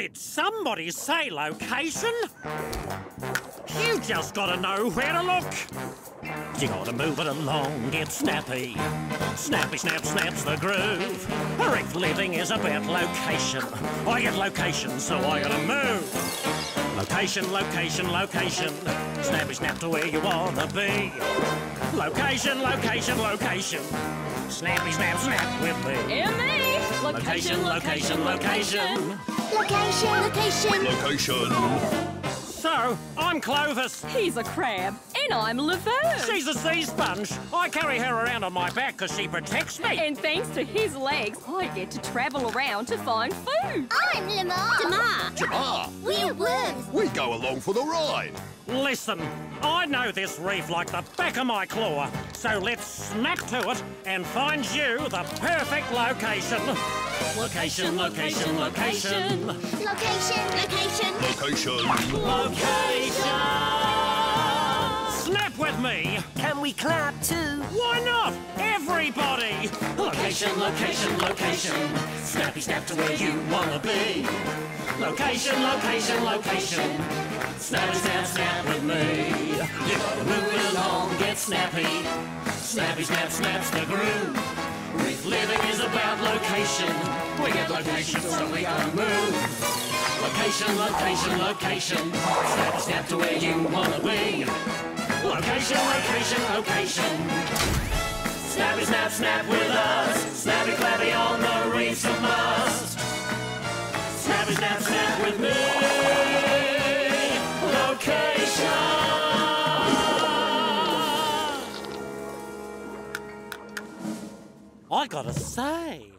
Did somebody say location? You just gotta know where to look. You gotta move it along, get snappy. Snappy, snap, snaps the groove. Reef living is about location. I get location, so I gotta move. Location, location, location. Snappy, snap to where you wanna be. Location, location, location. Snappy, snap, snap with me. And me. Location, location, location. Location, location. Location. Location. Location. So, I'm Clovis. He's a crab, and I'm Laverne. She's a sea sponge. I carry her around on my back because she protects me. And thanks to his legs, I get to travel around to find food. I'm Lamar. Damar. Jamar. We're worms. We go along for the ride. Listen, I know this reef like the back of my claw, so let's snap to it and find you the perfect location. Location, location, location. Location, location. Location. Location! With me! Can we clap too? Why not? Everybody! Location, location, location. Snappy snap to where you wanna be. Location, location, location. Snappy snap, snap with me. You gotta move it along, get snappy. Snappy snap, snaps the groove. Reef living is about location. We get location, so we gotta move. Location, location, location. Snap, snap to where you wanna be. Location, location, location. Snappy, snap, snap with us. Snappy, clappy on the reef's a must. Snappy, snap, snap with me. Location. I gotta say,